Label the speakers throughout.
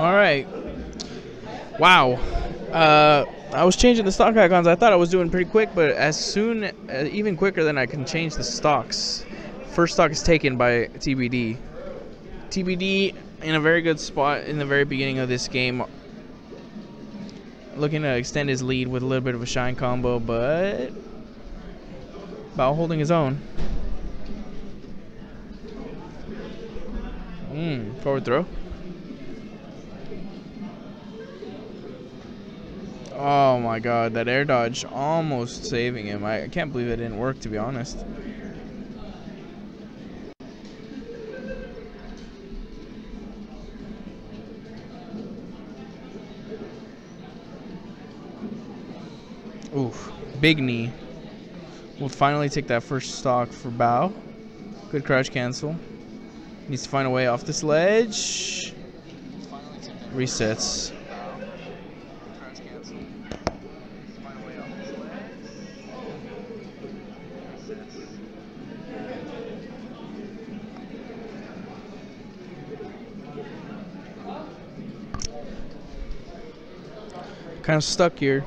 Speaker 1: All right. Wow. Uh, I was changing the stock icons. I thought I was doing pretty quick, but as soon, uh, even quicker than I can change the stocks. First stock is taken by TBD. TBD in a very good spot in the very beginning of this game. Looking to extend his lead with a little bit of a shine combo, but Bao holding his own. Mm, forward throw. Oh my god, that air dodge almost saving him. I, I can't believe it didn't work, to be honest. Oof. Big knee. We'll finally take that first stock for Bao. Good crouch cancel. Needs to find a way off this ledge. Resets. Kind of stuck here.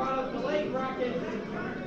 Speaker 1: brought up the late rocket.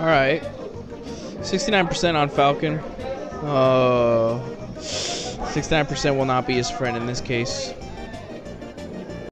Speaker 1: All right. 69% on Falcon. Uh, 69% will not be his friend in this case.